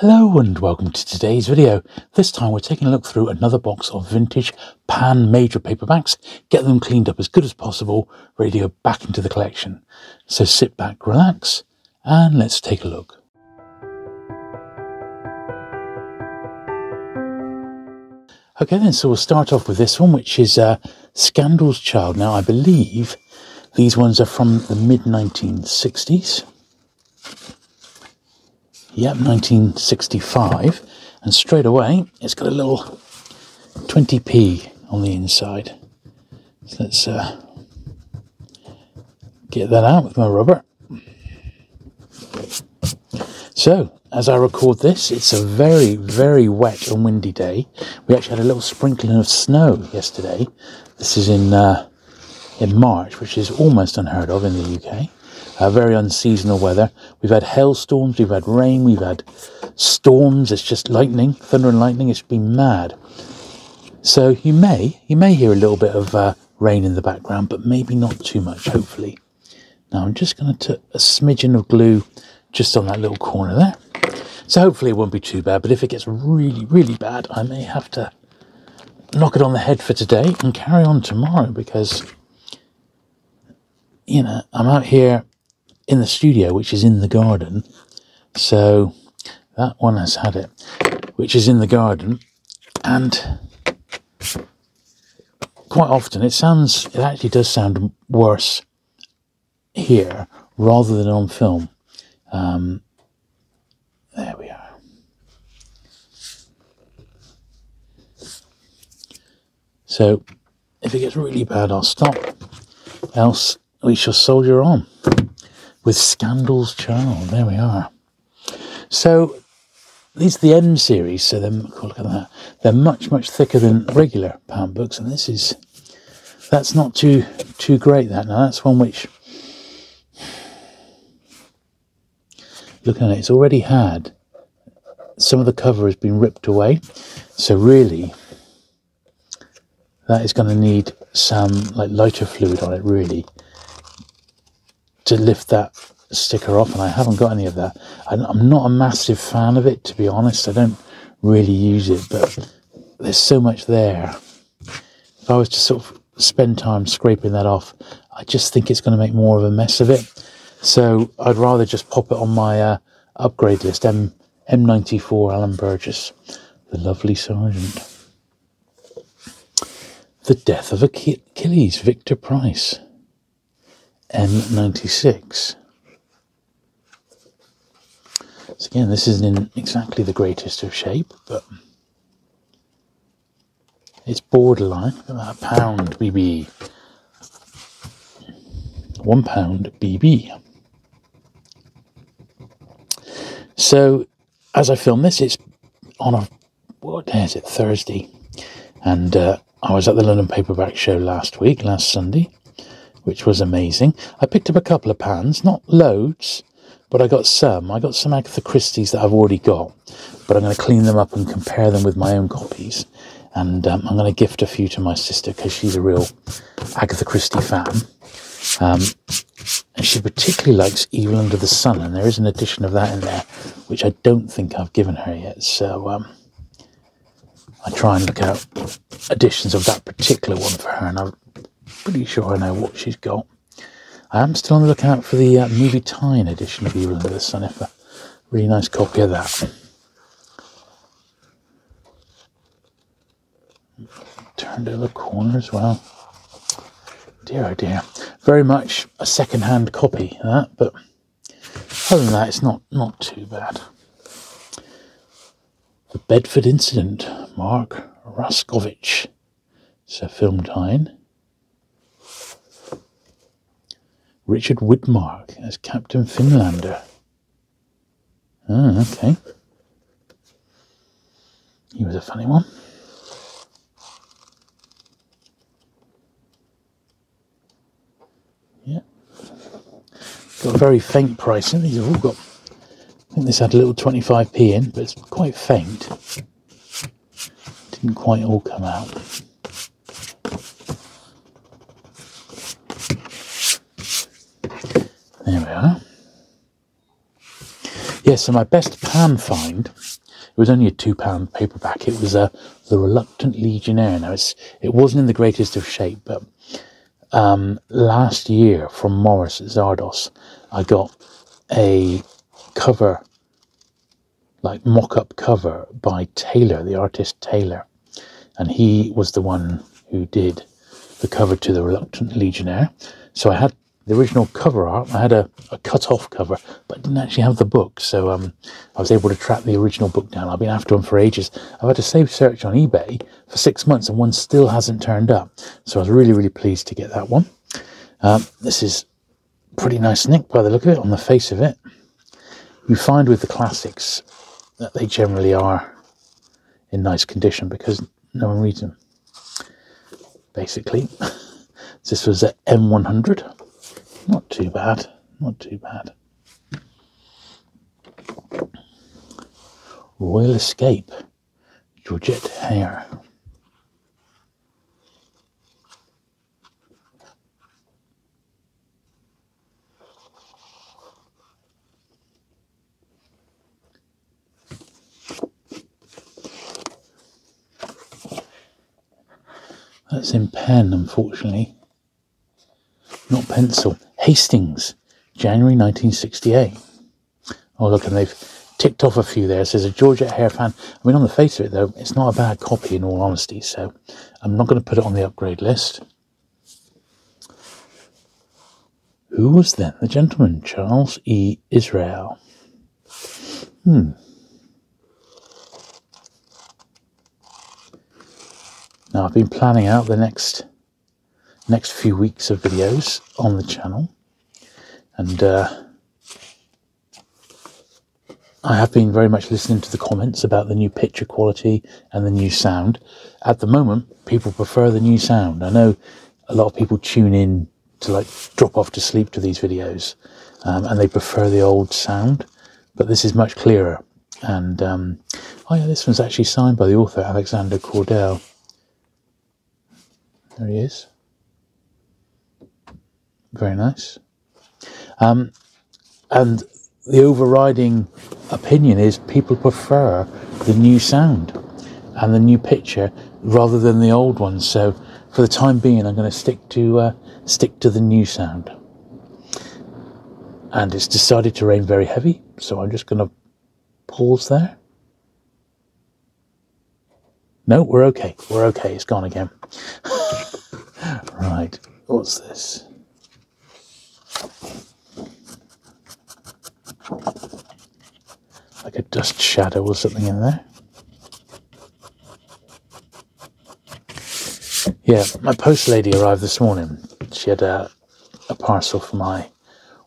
Hello and welcome to today's video. This time we're taking a look through another box of vintage Pan Major paperbacks, get them cleaned up as good as possible, ready to go back into the collection. So sit back, relax, and let's take a look. Okay then, so we'll start off with this one, which is uh, Scandal's Child. Now I believe these ones are from the mid 1960s. Yep, 1965. And straight away, it's got a little 20p on the inside. So let's uh, get that out with my rubber. So, as I record this, it's a very, very wet and windy day. We actually had a little sprinkling of snow yesterday. This is in uh, in March, which is almost unheard of in the UK uh, very unseasonal weather. We've had hailstorms, we've had rain, we've had storms. It's just lightning, thunder and lightning. It's been mad. So you may you may hear a little bit of uh, rain in the background, but maybe not too much. Hopefully. Now I'm just going to put a smidgen of glue just on that little corner there. So hopefully it won't be too bad. But if it gets really really bad, I may have to knock it on the head for today and carry on tomorrow because you know I'm out here in the studio, which is in the garden. So that one has had it, which is in the garden. And quite often it sounds, it actually does sound worse here rather than on film. Um, there we are. So if it gets really bad, I'll stop. Else we shall soldier on with Scandal's Child. There we are. So these are the M series, so they're look at that. They're much much thicker than regular Pan books, and this is that's not too too great. That now that's one which looking at it, it's already had some of the cover has been ripped away, so really that is going to need some like lighter fluid on it really to lift that sticker off and I haven't got any of that. I'm not a massive fan of it to be honest. I don't really use it, but there's so much there. If I was to sort of spend time scraping that off, I just think it's going to make more of a mess of it. So I'd rather just pop it on my uh, upgrade list. M M94 Alan Burgess, the lovely sergeant. The death of Achilles, Victor Price. M96. So again, this isn't in exactly the greatest of shape, but it's borderline. A pound BB. One pound BB. So, as I film this, it's on a what day is it? Thursday, and uh, I was at the London Paperback Show last week, last Sunday, which was amazing. I picked up a couple of pans, not loads, but I got some. I got some Agatha Christie's that I've already got, but I'm going to clean them up and compare them with my own copies. And um, I'm going to gift a few to my sister because she's a real Agatha Christie fan. Um, and she particularly likes Evil Under the Sun, and there is an edition of that in there, which I don't think I've given her yet. So um, I try and look out editions of that particular one for her, and I've pretty sure I know what she's got. I am still on the lookout for the uh, movie tie-in edition of Evil Under the Sun, if a really nice copy of that. Turned over the corner as well. Dear oh dear. Very much a second-hand copy that, but other than that, it's not, not too bad. The Bedford Incident, Mark Rascovich. It's a film tie-in. Richard Widmark as Captain Finlander. Ah, okay. He was a funny one. Yeah. Got a very faint pricing. These have all got, I think this had a little 25p in, but it's quite faint. Didn't quite all come out. Yeah, so my best pan find, it was only a two pound paperback. It was uh, The Reluctant Legionnaire. Now, it's, it wasn't in the greatest of shape, but um, last year from Morris at Zardoz, I got a cover, like mock up cover by Taylor, the artist Taylor. And he was the one who did the cover to The Reluctant Legionnaire. So I had the original cover art. I had a, a cut off cover, but I didn't actually have the book. So um, I was able to track the original book down. I've been after them for ages. I've had a save search on eBay for six months and one still hasn't turned up. So I was really, really pleased to get that one. Um, this is pretty nice nick by the look of it on the face of it. You find with the classics that they generally are in nice condition because no one reads them. Basically, this was at M100 not too bad. Not too bad. Royal Escape. Georgette Heyer. That's in pen, unfortunately. Not pencil. Hastings, January 1968. Oh, look, and they've ticked off a few there. It says a Georgette Heyer fan. I mean, on the face of it, though, it's not a bad copy in all honesty, so I'm not going to put it on the upgrade list. Who was then the gentleman? Charles E. Israel. Hmm. Now, I've been planning out the next next few weeks of videos on the channel and uh, I have been very much listening to the comments about the new picture quality and the new sound. At the moment, people prefer the new sound. I know a lot of people tune in to like drop off to sleep to these videos, um, and they prefer the old sound, but this is much clearer. And um, oh yeah, this one's actually signed by the author Alexander Cordell. There he is. Very nice. Um, and the overriding opinion is people prefer the new sound and the new picture rather than the old one. So for the time being, I'm going to stick to uh, stick to the new sound. And it's decided to rain very heavy, so I'm just going to pause there. No, we're okay. We're okay. It's gone again. right. What's this? Like a dust shadow or something in there. Yeah, my post lady arrived this morning. She had a, a parcel for my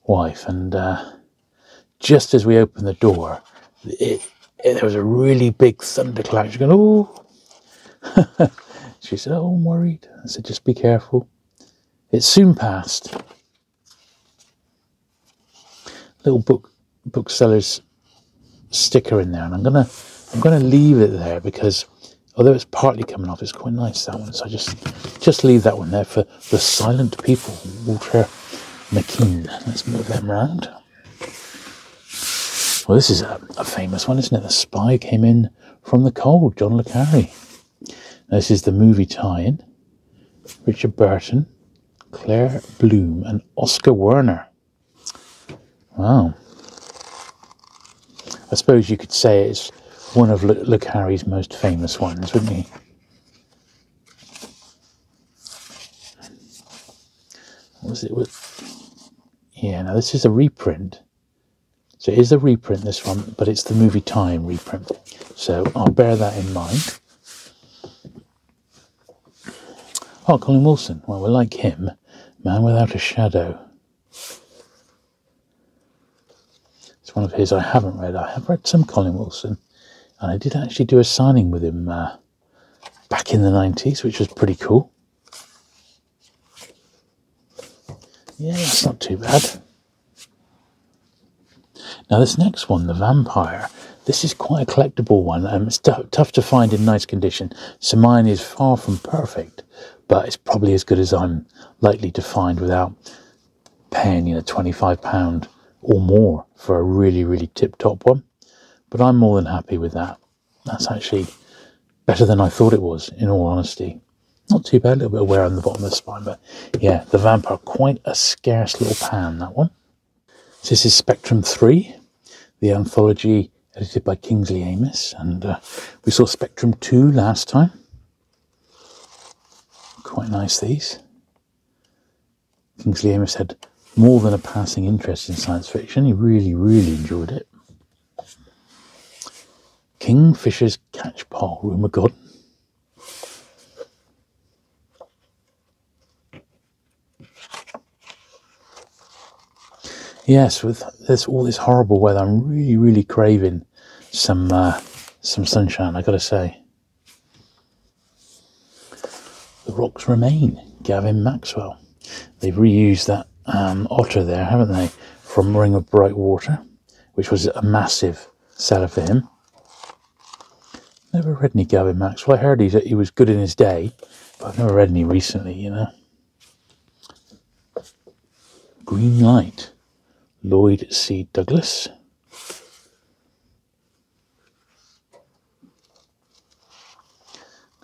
wife, and uh, just as we opened the door, it, it, there was a really big thunderclap. She going, "Oh!" she said, "Oh, I'm worried." I said, "Just be careful." It soon passed. Little book bookseller's sticker in there, and I'm gonna I'm gonna leave it there because although it's partly coming off, it's quite nice that one. So I just just leave that one there for the silent people, Walter Macken. Let's move them around. Well, this is a, a, famous one, isn't it? The Spy came in from the cold, John le Carre. This is the movie tie-in. Richard Burton, Claire Bloom, and Oskar Werner. Wow. I suppose you could say it's one of Le, Le Carre's most famous ones, wouldn't you? Was it? With yeah, now this is a reprint. So it is a reprint, this one, but it's the movie time reprint. So I'll bear that in mind. Oh, Colin Wilson. Well, we're like him. Man without a shadow. It's one of his I haven't read. I have read some Colin Wilson, and I did actually do a signing with him uh, back in the 90s, which was pretty cool. Yeah, that's not too bad. Now, this next one, The Vampire, this is quite a collectible one. Um, it's tough to find in nice condition, so mine is far from perfect, but it's probably as good as I'm likely to find without paying, you know, £25 or more for a really, really tip top one. But I'm more than happy with that. That's actually better than I thought it was, in all honesty. Not too bad, a little bit of wear on the bottom of the spine, but yeah, the Vampire, quite a scarce little pan, that one. So this is Spectrum 3, the anthology edited by Kingsley Amis, and uh, we saw Spectrum 2 last time. Quite nice, these. Kingsley Amis had more than a passing interest in science fiction. He really, really enjoyed it. Kingfisher's Catchpole, Rumer Godden. Yes, with this all this horrible weather, I'm really, really craving some uh, some sunshine. I got to say, the rocks remain. Gavin Maxwell. They've reused that um, otter there, haven't they, from Ring of Bright Water, which was a massive seller for him. Never read any Gavin Maxwell. I heard he was good in his day, but I've never read any recently, you know. Green Light. Lloyd C. Douglas.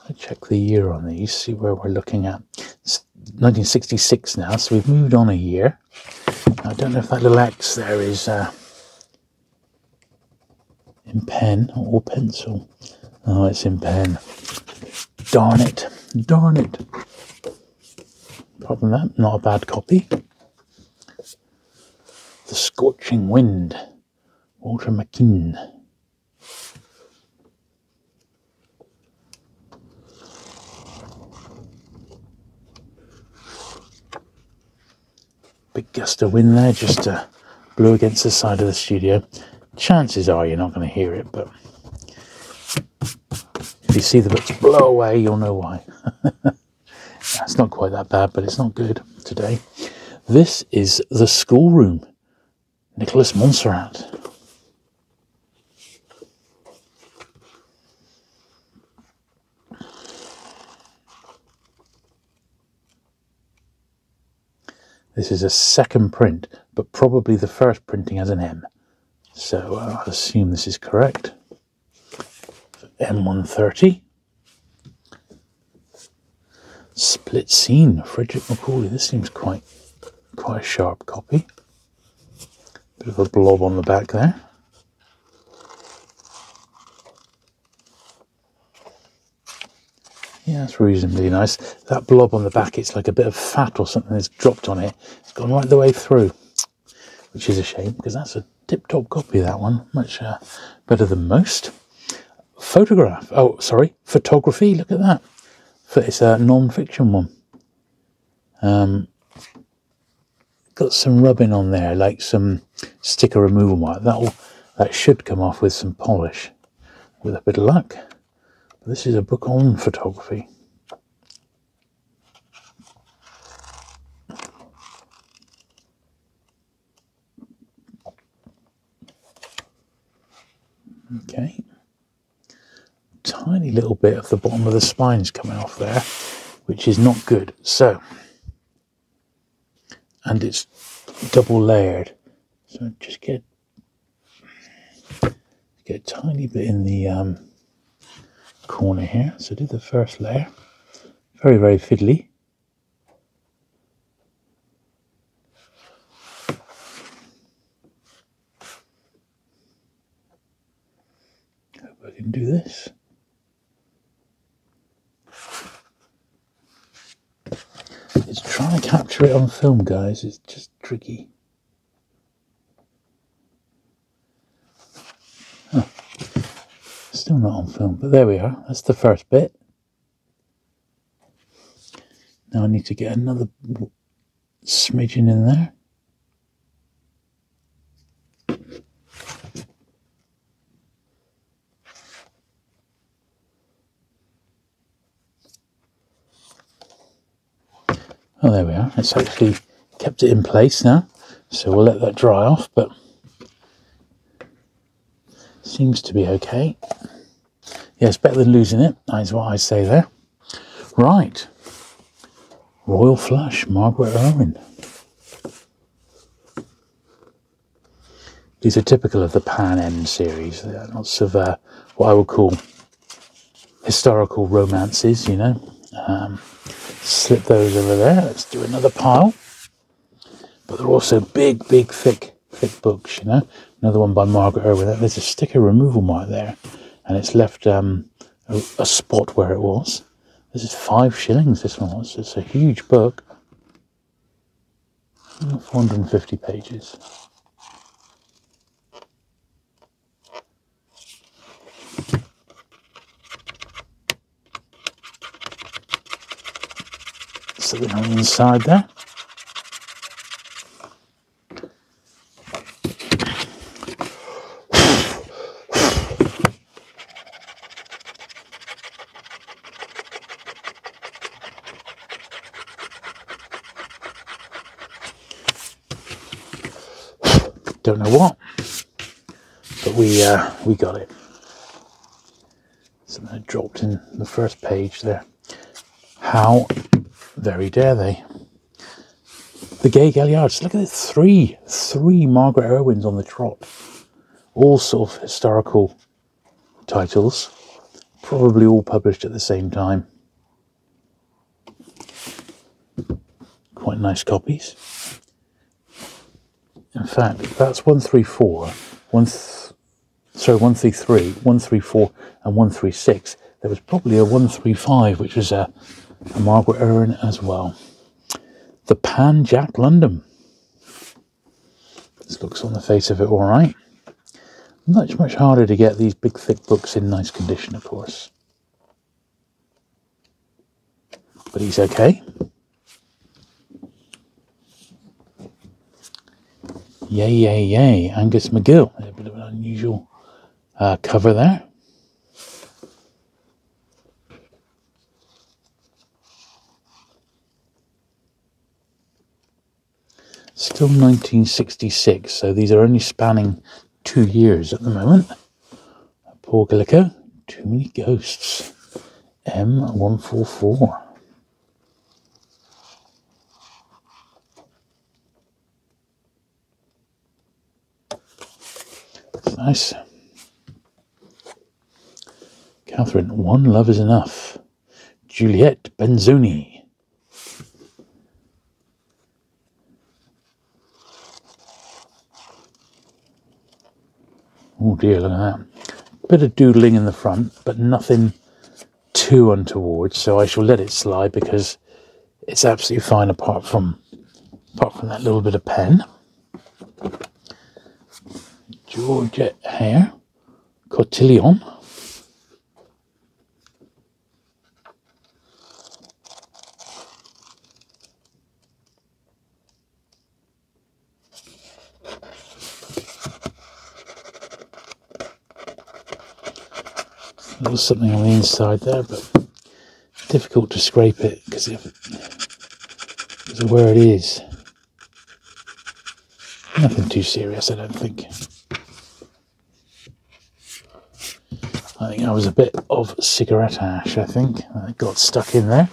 I check the year on these, see where we're looking at. It's 1966 now, so we've moved on a year. I don't know if that little X there is uh, in pen or pencil. Oh, it's in pen. Darn it. Darn it. Apart from that, not a bad copy. The Scorching Wind, Walter Macken. Big gust of wind there, just blew against the side of the studio. Chances are you're not going to hear it, but if you see the books blow away, you'll know why. That's not quite that bad, but it's not good today. This is the schoolroom. Nicholas Monsarrat. This is a second print, but probably the first printing has an M. So uh, I'll assume this is correct. M130. Split scene, Frederick Mullally. This seems quite quite a sharp copy. Bit of a blob on the back there. Yeah, that's reasonably nice. That blob on the back, it's like a bit of fat or something that's dropped on it. It's gone right the way through, which is a shame because that's a tip-top copy that one. Much uh, better than most. Photograph. Oh, sorry. Photography. Look at that. It's a non-fiction one. Um, got some rubbing on there, like some sticker removal mark. That'll that should come off with some polish, with a bit of luck. This is a book on photography. Okay. Tiny little bit of the bottom of the spine's coming off there, which is not good. So, and it's double layered. So just get get a tiny bit in the um, corner here. So do the first layer. Very, very fiddly. Hope I can do this. It's trying to capture it on film, guys. It's just tricky. Still not on film, but there we are. That's the first bit. Now I need to get another smidgen in there. Oh, there we are. It's actually kept it in place now. So we'll let that dry off, but seems to be okay. Yes, better than losing it. That is what I say there. Right. Royal Flush, Margaret Irwin. These are typical of the Pan M series. There are lots of uh, what I would call historical romances, you know. Um, slip those over there. Let's do another pile. But they're also big, big, thick, thick books, you know. Another one by Margaret Irwin. There's a sticker removal mark there, and it's left um, a, a, spot where it was. This is five shillings, this one was. It's a huge book. 450 pages. Something on the inside there. Don't know what, but we uh, we got it. Something I dropped in the first page there. How very dare they? The Gay Galliards. Look at it, three, three Margaret Irwins on the trot. All sort of historical titles, probably all published at the same time. Quite nice copies. In fact, that's 134, one th sorry, 133, 134, and 136. There was probably a 135, which was a, a Margaret Irwin as well. The Pan Jack London. This looks on the face of it all right. Much, much harder to get these big, thick books in nice condition, of course. But he's okay. Yay, yay, yay. Angus McGill. A bit of an unusual uh, cover there. Still 1966, so these are only spanning two years at the moment. Paul Gallico, Too Many Ghosts. M144. Nice. Catherine, one love is enough. Juliette Benzoni. Oh dear, look at that. Bit of doodling in the front, but nothing too untoward, so I shall let it slide because it's absolutely fine apart from apart from that little bit of pen. Georgette Heyer, Cotillion. There was something on the inside there, but difficult to scrape it because of where it is. Nothing too serious, I don't think. I I was a bit of cigarette ash, I think. Got stuck in there.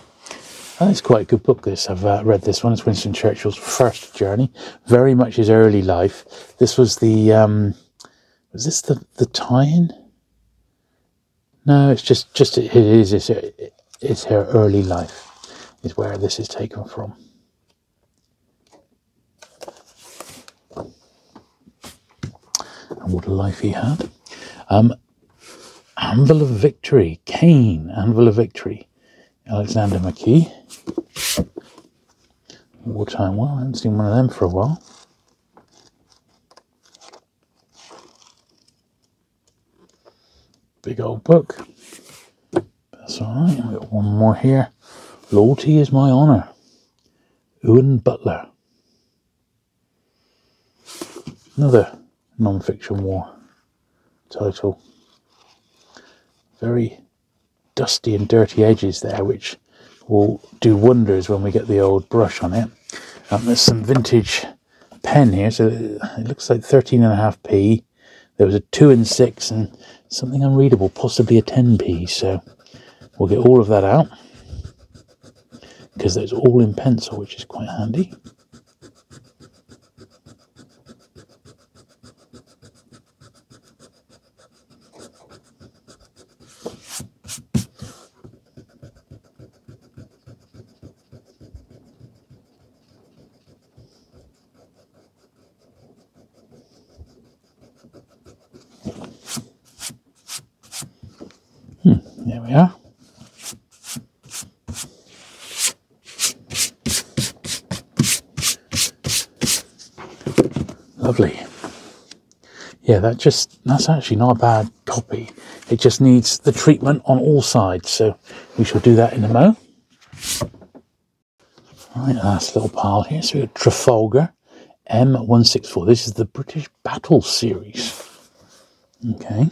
And it's quite a good book, this. I've uh, read this one. It's Winston Churchill's first journey. Very much his early life. This was the, um, was this the, the tie-in? No, it's just, just it is, it's, it's her early life is where this is taken from. And what a life he had. Um, Anvil of Victory, Caen, Anvil of Victory, Alexander McKee. Wartime one, I haven't seen one of them for a while. Big old book. That's alright, I've got one more here. Loyalty is my honour. Owen Butler. Another non-fiction war title very dusty and dirty edges there, which will do wonders when we get the old brush on it. There's some vintage pen here, so it looks like 13.5p. There was a 2 and 6 and something unreadable, possibly a 10p, so we'll get all of that out because it's all in pencil, which is quite handy. There we are. Lovely. Yeah, that just that's actually not a bad copy. It just needs the treatment on all sides, so we shall do that in a mo. Right, last little pile here. So we've got Trafalgar M164. This is the British Battle Series. Okay.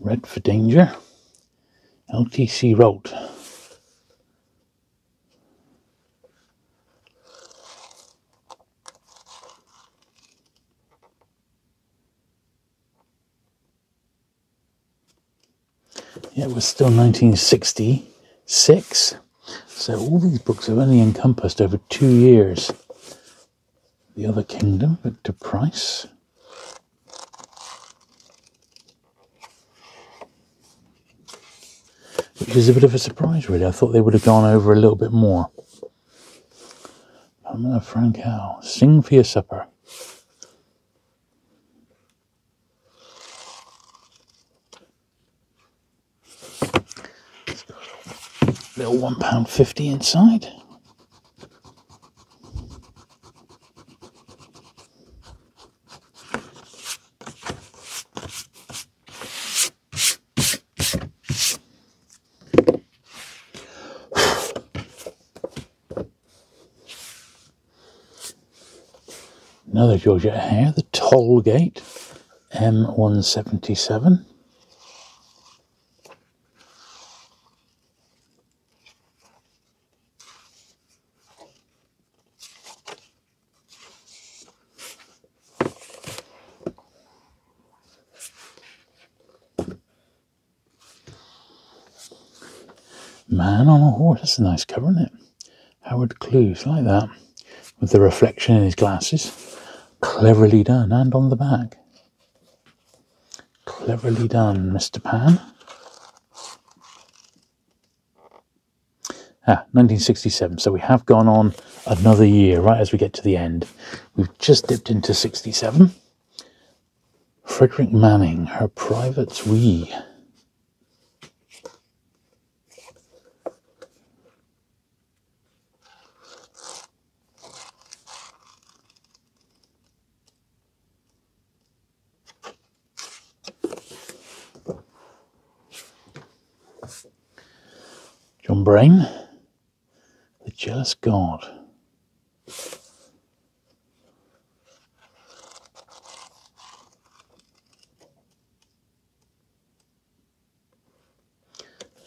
Red for danger. LTC Rolt. Yeah, it was still 1966. So all these books have only encompassed over two years. The Other Kingdom, Victor Price. Is a bit of a surprise, really. I thought they would have gone over a little bit more. Pamela Frankau, Sing for Your Supper. Little one pound fifty inside. Another Georgette Heyer, the Toll Gate M177. Man on a horse. That's a nice cover, isn't it? Howard Clewes, like that. With the reflection in his glasses. Cleverly done. And on the back. Cleverly done, Mr. Pan. Ah, 1967. So we have gone on another year, right as we get to the end. We've just dipped into 67. Frederick Manning, her privates we. John Brain, The Jealous God. A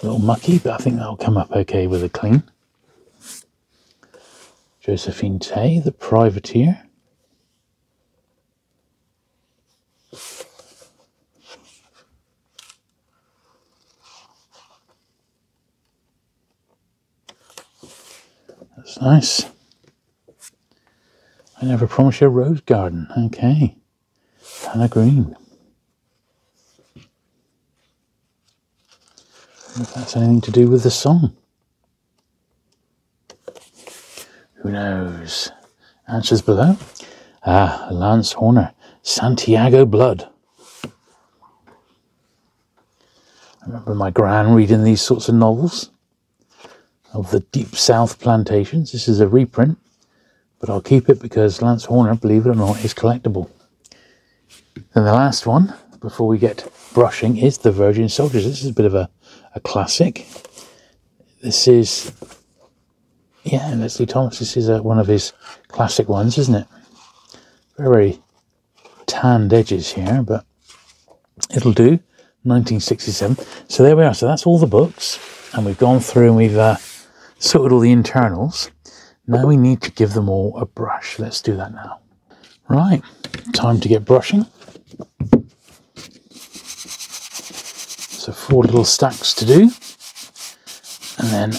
little mucky, but I think that'll come up okay with a clean. Josephine Tey, The Privateer. That's nice. I never promised you a rose garden. Okay. Hannah Green. If that's anything to do with the song. Who knows? Answers below. Ah, Lance Horner. Santiago Blood. I remember my gran reading these sorts of novels of the Deep South plantations. This is a reprint, but I'll keep it because Lance Horner, believe it or not, is collectible. And the last one, before we get brushing, is the Virgin Soldiers. This is a bit of a, a classic. This is, yeah, Leslie Thomas. This is a, one of his classic ones, isn't it? Very tanned edges here, but it'll do. 1967. So there we are. So that's all the books, and we've gone through and we've uh, sorted all the internals. Now we need to give them all a brush. Let's do that now. Right, time to get brushing. So four little stacks to do. And then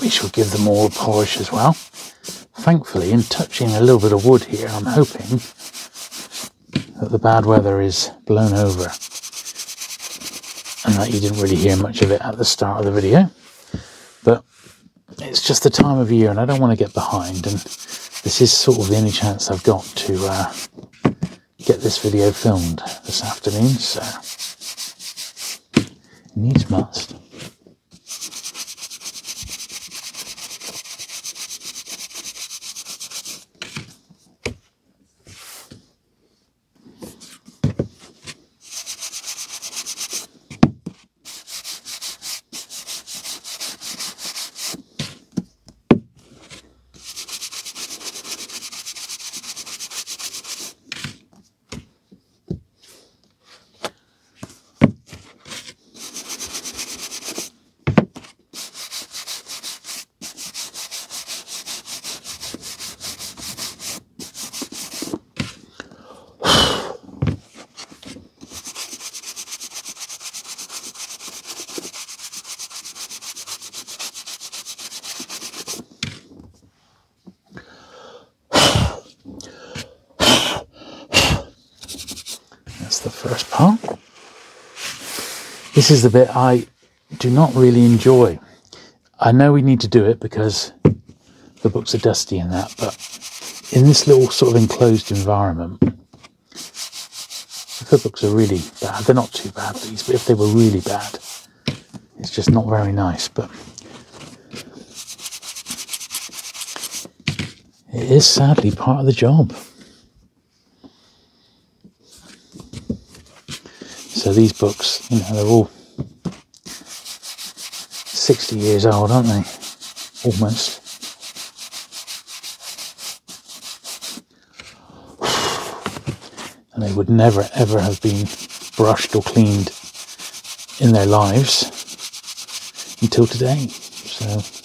we shall give them all a polish as well. Thankfully, in touching a little bit of wood here, I'm hoping that the bad weather is blown over and that you didn't really hear much of it at the start of the video. But it's just the time of year, and I don't want to get behind. And this is sort of the only chance I've got to uh, get this video filmed this afternoon. So needs must. the first part. This is the bit I do not really enjoy. I know we need to do it because the books are dusty and that, but in this little sort of enclosed environment, if the books are really bad, they're not too bad these, but if they were really bad, it's just not very nice. But it is sadly part of the job. So these books, you know, they're all 60 years old, aren't they? Almost. And they would never ever have been brushed or cleaned in their lives until today. So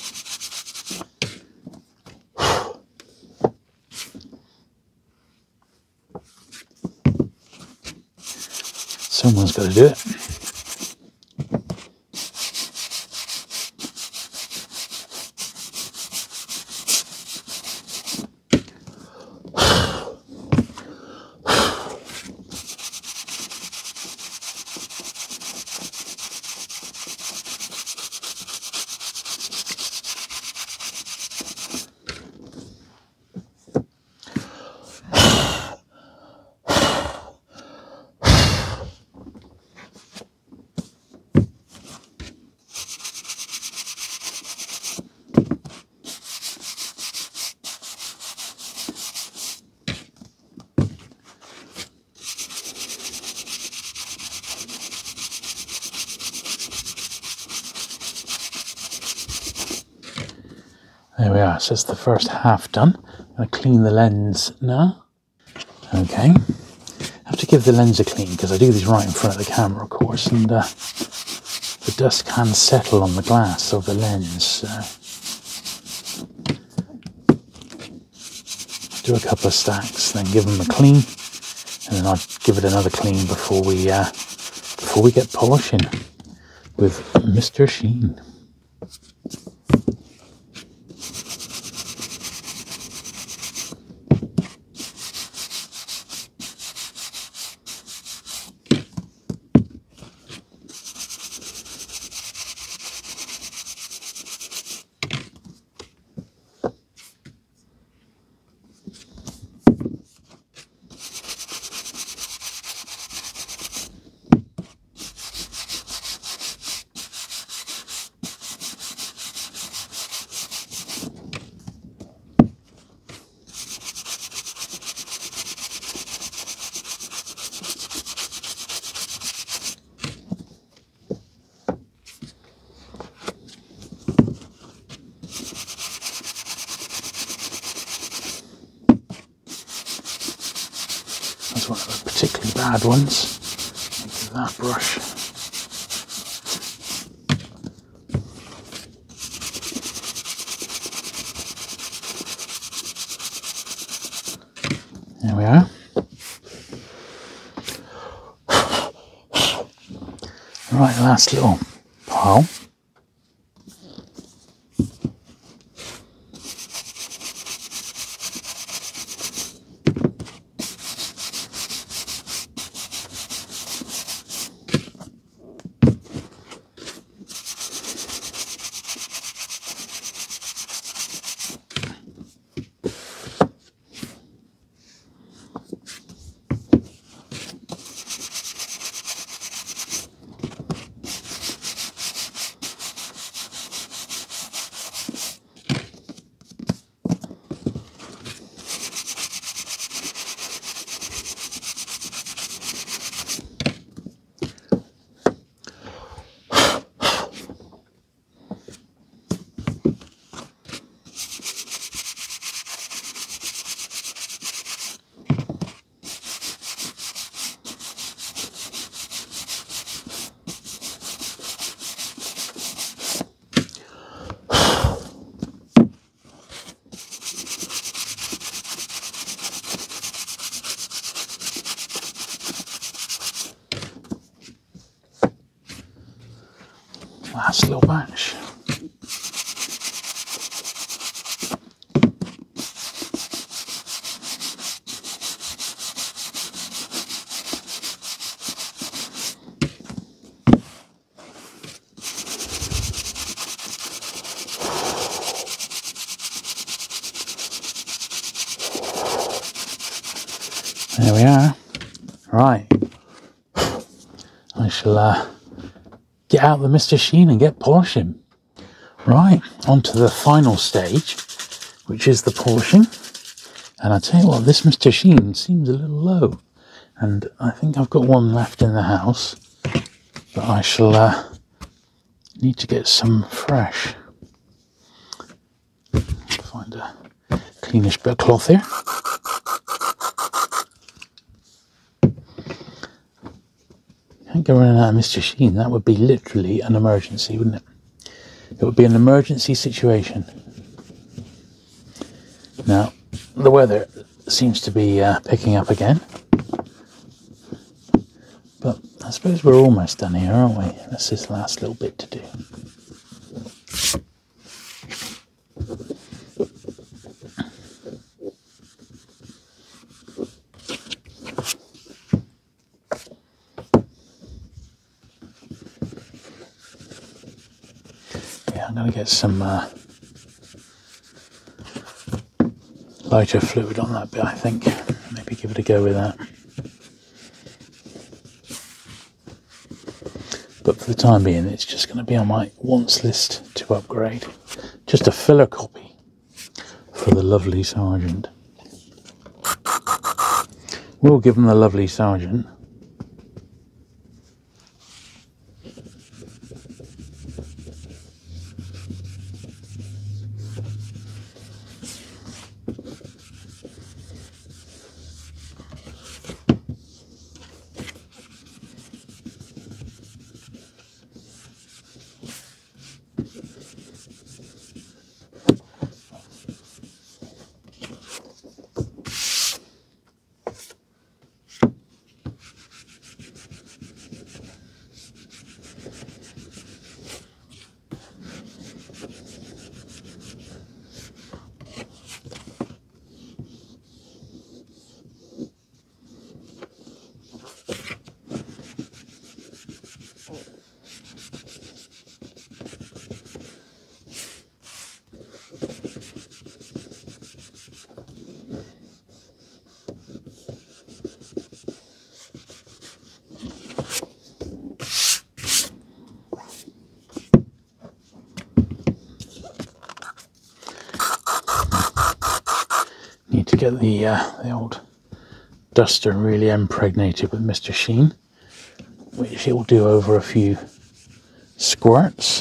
Someone's got to do it. There we are, so it's the first half done. I'm going to clean the lens now. Okay, I have to give the lens a clean because I do these right in front of the camera, of course, and uh, the dust can settle on the glass of the lens. Do a couple of stacks, then give them a clean, and then I'll give it another clean before we uh, before we get polishing with Mr. Sheen. one of the particularly bad ones. that brush. There we are. Right, last little pile. last little batch. There we are. Right. I shall uh, get out the Mr. Sheen and get polishing. Right, on to the final stage, which is the polishing. And I tell you what, this Mr. Sheen seems a little low. And I think I've got one left in the house. But I shall uh, need to get some fresh. Find a cleanish bit of cloth here. Go running out of Mr. Sheen. That would be literally an emergency, wouldn't it? It would be an emergency situation. Now, the weather seems to be uh, picking up again. But I suppose we're almost done here, aren't we? That's this last little bit to do. I'm going to get some uh, lighter fluid on that bit, I think. Maybe give it a go with that. But for the time being, it's just going to be on my wants list to upgrade. Just a filler copy for the lovely sergeant. We'll give him the lovely sergeant. Need to get the uh, the old duster really impregnated with Mr. Sheen, which he'll do over a few squirts.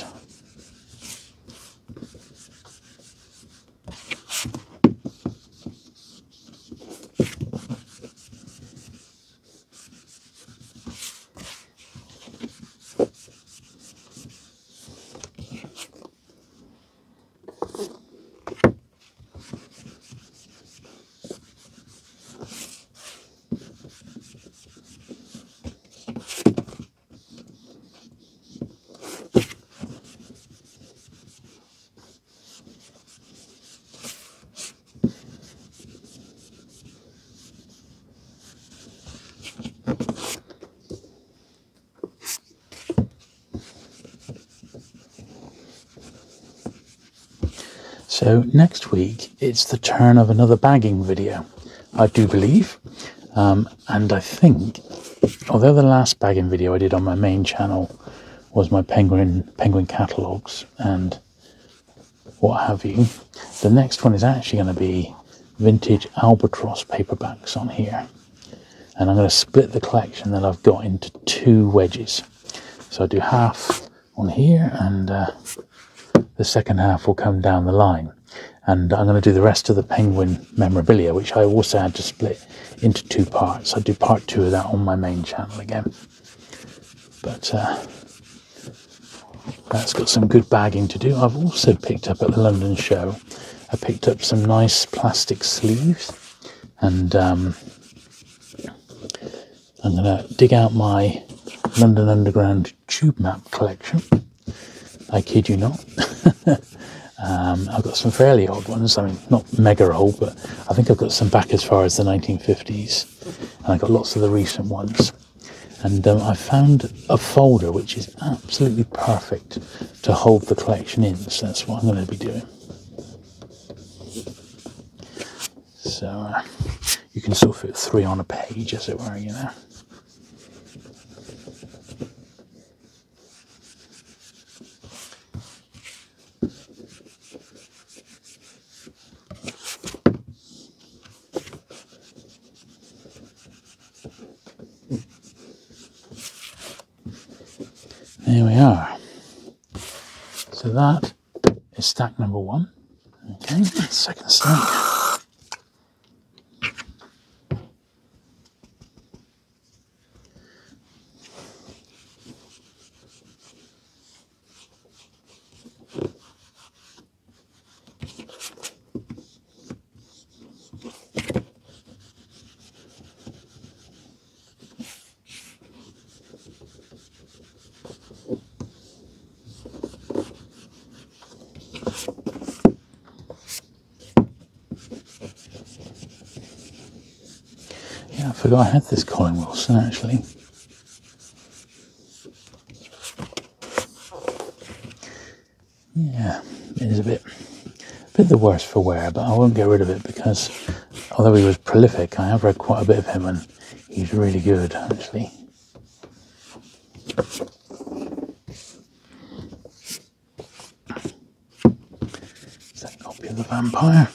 So next week it's the turn of another bagging video, I do believe, um, and I think, although the last bagging video I did on my main channel was my penguin penguin catalogs and what have you, the next one is actually going to be vintage albatross paperbacks on here, and I'm going to split the collection that I've got into two wedges. So I do half on here and. Uh, the second half will come down the line. And I'm going to do the rest of the penguin memorabilia, which I also had to split into two parts. I'll do part two of that on my main channel again. But uh, that's got some good bagging to do. I've also picked up at the London show, I picked up some nice plastic sleeves. And um, I'm going to dig out my London Underground tube map collection I kid you not. um, I've got some fairly old ones. I mean, not mega old, but I think I've got some back as far as the 1950s, and I've got lots of the recent ones. And um, I found a folder which is absolutely perfect to hold the collection in. So that's what I'm going to be doing. So uh, you can sort of fit three on a page, as it were, you know. There we are. So that is stack number one. Okay, second stack. Forgot I had this Colin Wilson actually. Yeah, it is a bit, a bit the worse for wear, but I won't get rid of it because although he was prolific, I have read quite a bit of him and he's really good actually. Is that copy of the vampire?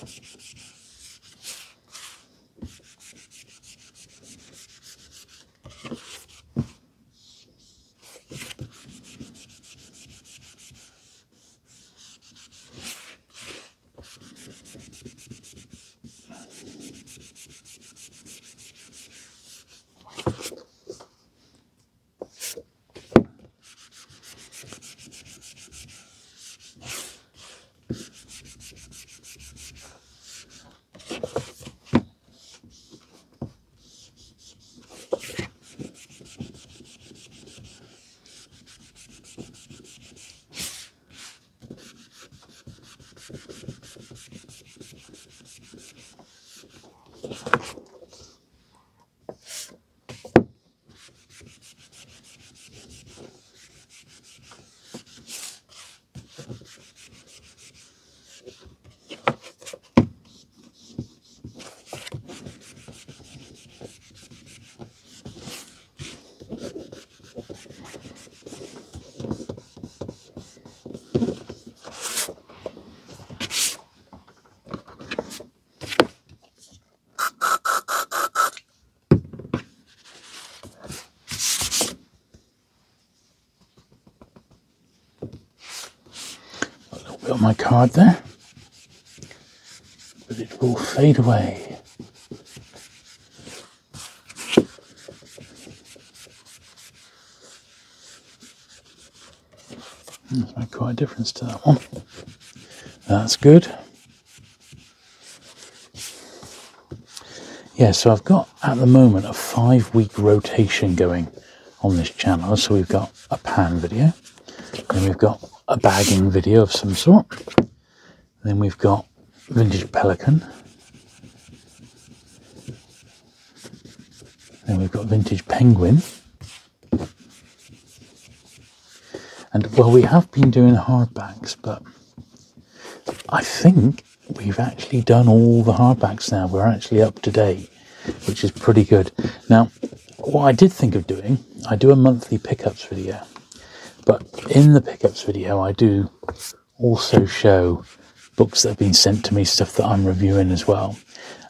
A little bit on my card there, but it will fade away. That's made quite a difference to that one. That's good. Yeah, so I've got at the moment a five week rotation going on this channel. So we've got a pan video, then we've got a bagging video of some sort, then we've got vintage pelican, then we've got vintage penguin. And well, we have been doing hardbacks, but I think we've actually done all the hardbacks now. We're actually up to date, which is pretty good. Now, what I did think of doing, I do a monthly pickups video, in the pickups video, I do also show books that have been sent to me, stuff that I'm reviewing as well.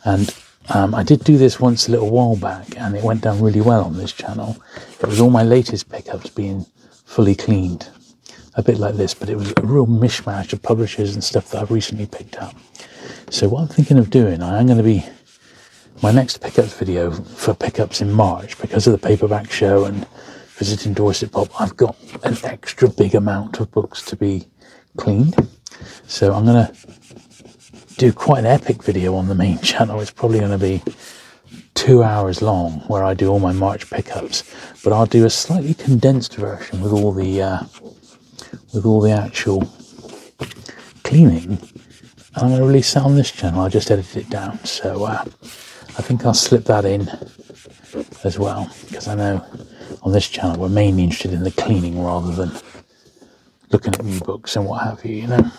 And um, I did do this once a little while back, and it went down really well on this channel. It was all my latest pickups being fully cleaned, a bit like this, but it was a real mishmash of publishers and stuff that I've recently picked up. So what I'm thinking of doing, I am going to be my next pickups video for pickups in March because of the paperback show and visiting Dorset Pop. I've got an extra big amount of books to be cleaned, so I'm going to do quite an epic video on the main channel. It's probably going to be two hours long where I do all my March pickups, but I'll do a slightly condensed version with all the uh, with all the actual cleaning. And I'm going to release that on this channel. I just edited it down. So uh, I think I'll slip that in as well. Because I know on this channel we're mainly interested in the cleaning rather than looking at new books and what have you, you know.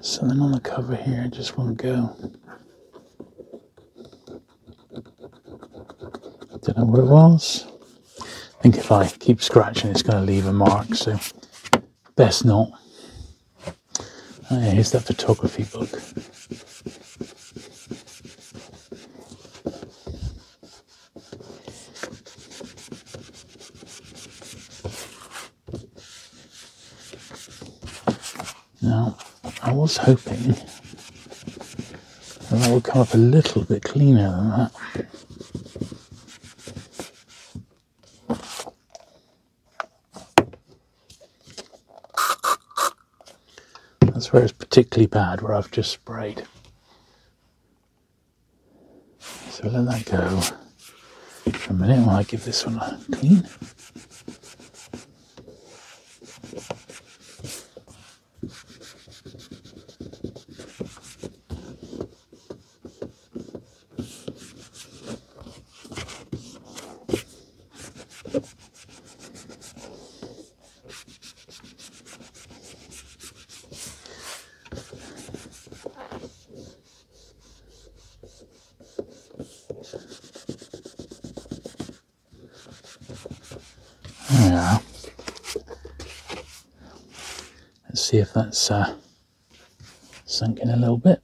Something on the cover here I just won't go. Don't know what it was. I think if I keep scratching, it's going to leave a mark, so best not. Oh, here's that photography book. Now, I was hoping that, would come up a little bit cleaner than that. That's where it's particularly bad, where I've just sprayed. So let that go for a minute while I give this one a clean. Yeah. Let's that's uh, sunk in a little bit.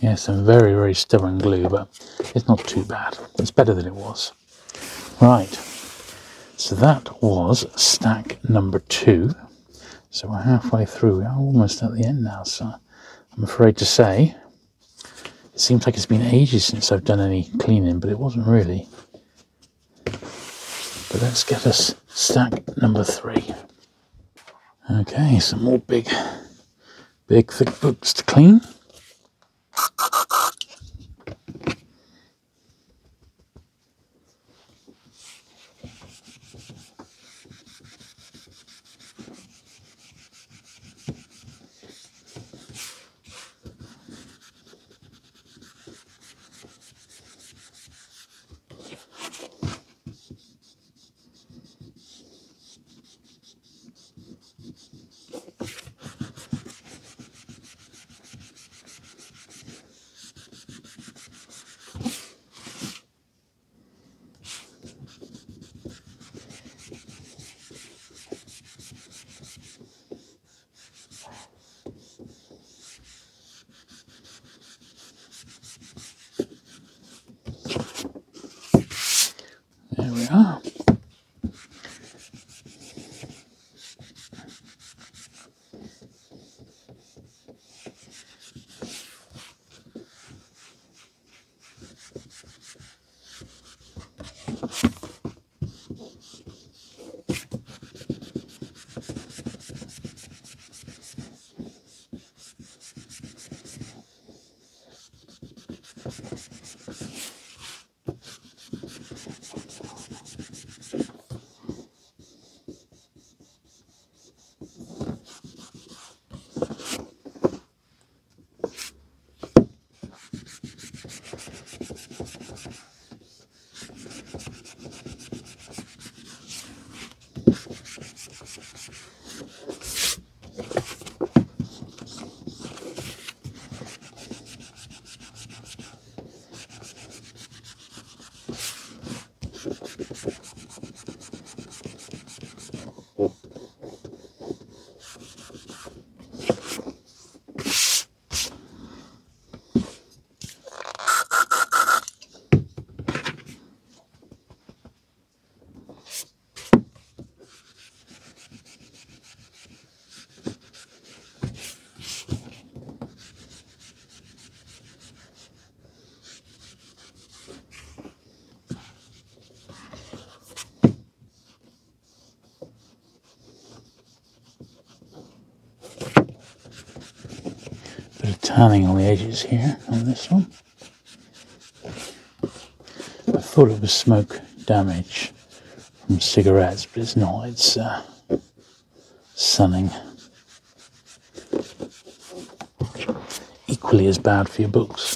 Yeah, some very, very stubborn glue, but it's not too bad. It's better than it was. Right, so that was stack number two. So we're halfway through. We're almost at the end now, so I'm afraid to say it seems like it's been ages since I've done any cleaning, but it wasn't really. But let's get us stack number three. Okay, some more big, big thick books to clean. Tanning on the edges here on this one. I thought it was smoke damage from cigarettes, but it's not. It's uh, sunning. Equally as bad for your books.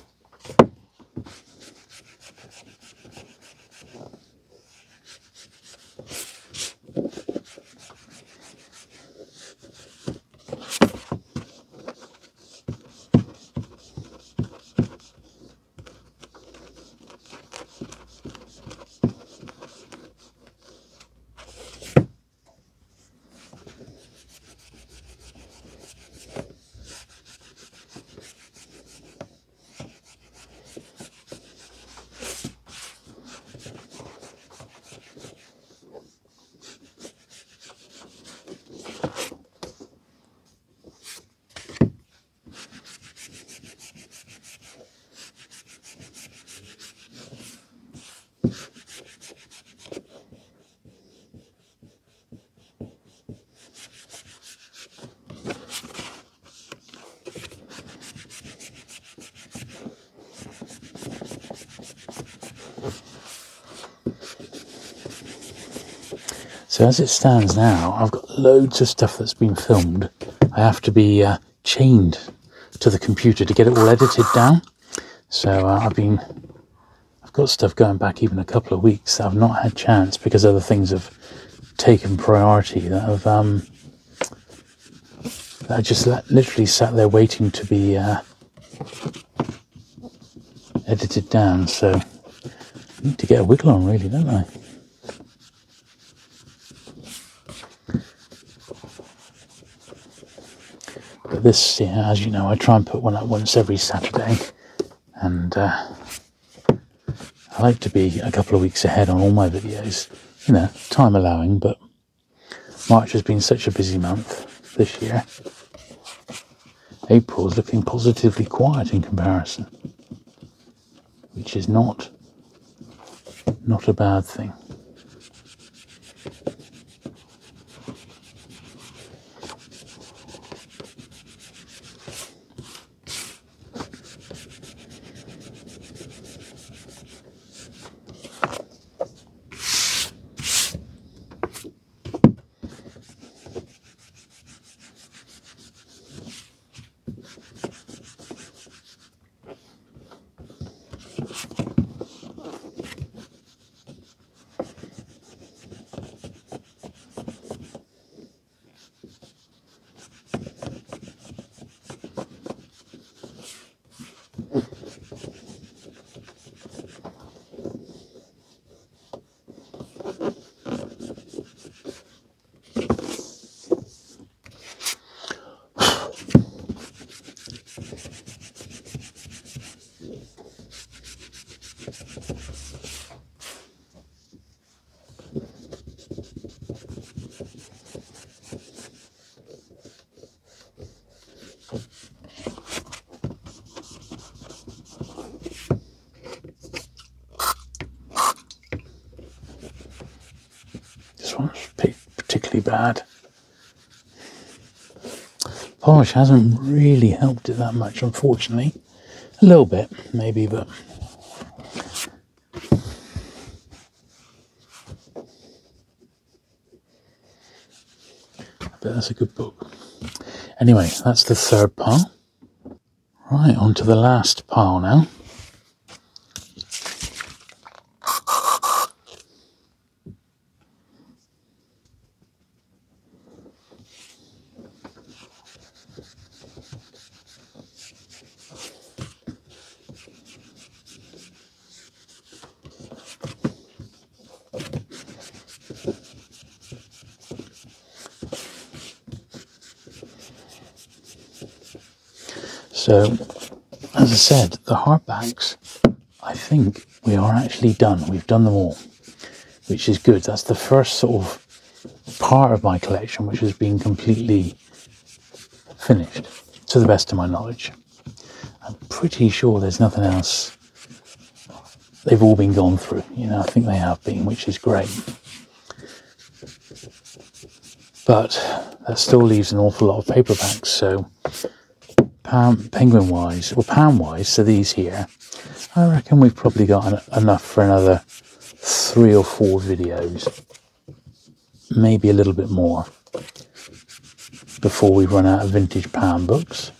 So as it stands now, I've got loads of stuff that's been filmed. I have to be uh, chained to the computer to get it all edited down. So uh, I've been, I've got stuff going back even a couple of weeks that I've not had chance because other things have taken priority that have, um, that I just literally sat there waiting to be uh, edited down. So I need to get a wiggle on really, don't I? This, yeah, as you know, I try and put one up once every Saturday, and uh, I like to be a couple of weeks ahead on all my videos, you know, time allowing. But March has been such a busy month this year. April is looking positively quiet in comparison, which is not not a bad thing. Bad. Polish hasn't really helped it that much, unfortunately. A little bit, maybe, but. But that's a good book. Anyway, that's the third pile. Right, on to the last pile now. So, as I said, the hardbacks, I think we are actually done. We've done them all, which is good. That's the first sort of part of my collection which has been completely finished, to the best of my knowledge. I'm pretty sure there's nothing else. They've all been gone through, you know, I think they have been, which is great. But that still leaves an awful lot of paperbacks, so Palm, penguin wise, or Pan wise, so these here, I reckon we've probably got en- enough for another three or four videos, maybe a little bit more, before we run out of vintage Pan books.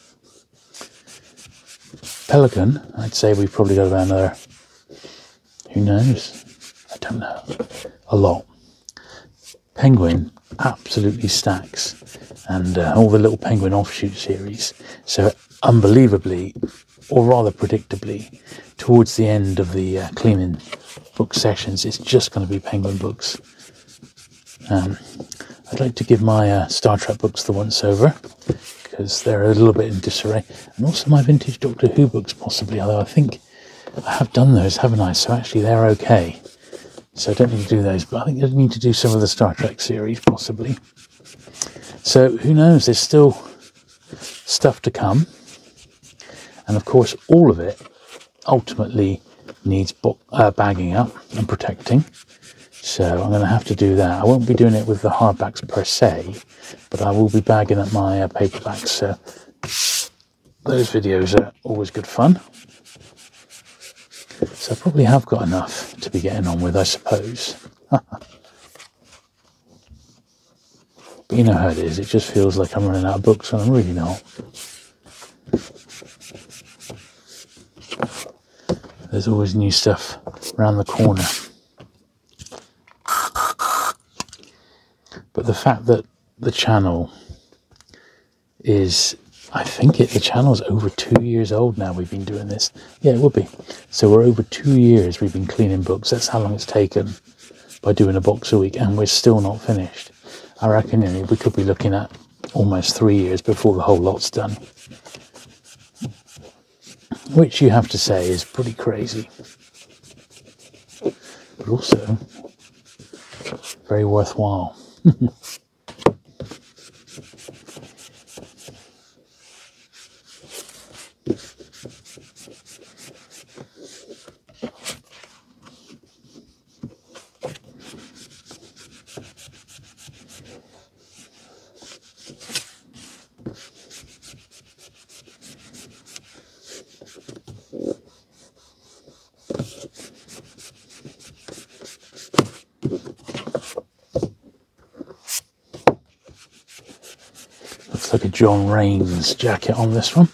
Pelican, I'd say we've probably got about another, who knows? I don't know, a lot. Penguin absolutely stacks, and uh, all the little Penguin offshoot series. So, unbelievably, or rather predictably, towards the end of the uh, cleaning book sessions, it's just going to be Penguin books. Um, I'd like to give my uh, Star Trek books the once over because they're a little bit in disarray, and also my vintage Doctor Who books, possibly. Although I think I have done those, haven't I? So actually, they're okay. So I don't need to do those, but I think I need to do some of the Star Trek series, possibly. So who knows? There's still stuff to come, and of course, all of it ultimately needs uh, bagging up and protecting. So I'm going to have to do that. I won't be doing it with the hardbacks per se, but I will be bagging up my uh, paperbacks. So those videos are always good fun. So I probably have got enough to be getting on with, I suppose. but you know how it is, it just feels like I'm running out of books and I'm really not. There's always new stuff around the corner. But the fact that the channel is I think it, the channel's over two years old now. We've been doing this. Yeah, it would be. So we're over two years we've been cleaning books. That's how long it's taken by doing a box a week, and we're still not finished. I reckon you know, we could be looking at almost three years before the whole lot's done. Which you have to say is pretty crazy. But also very worthwhile. like a John Raines jacket on this one.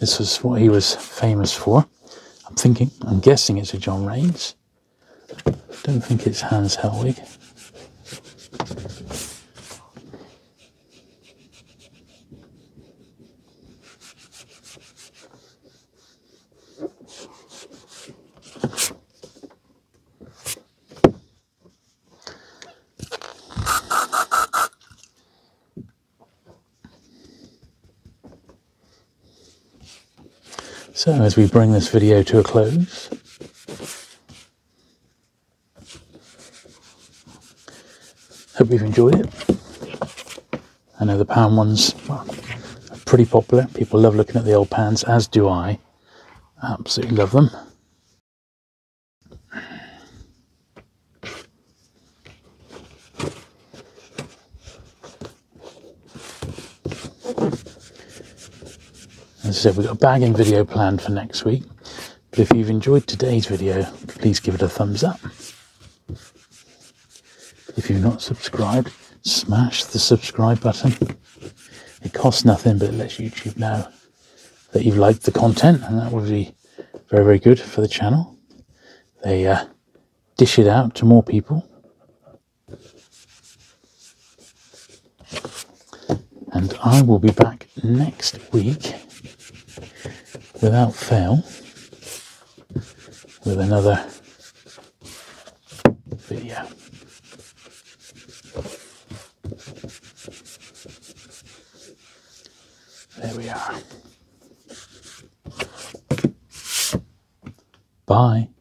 This was what he was famous for. I'm thinking, I'm guessing it's a John Raines. Don't think it's Hans Helweg. So, as we bring this video to a close, hope you've enjoyed it. I know the pan ones are pretty popular. People love looking at the old pans, as do I. Absolutely love them. Said, we've got a bagging video planned for next week. But if you've enjoyed today's video, please give it a thumbs up. If you're not subscribed, smash the subscribe button. It costs nothing, but it lets YouTube know that you've liked the content, and that would be very, very good for the channel. They uh, dish it out to more people. And I will be back next week without fail with another video. There we are. Bye.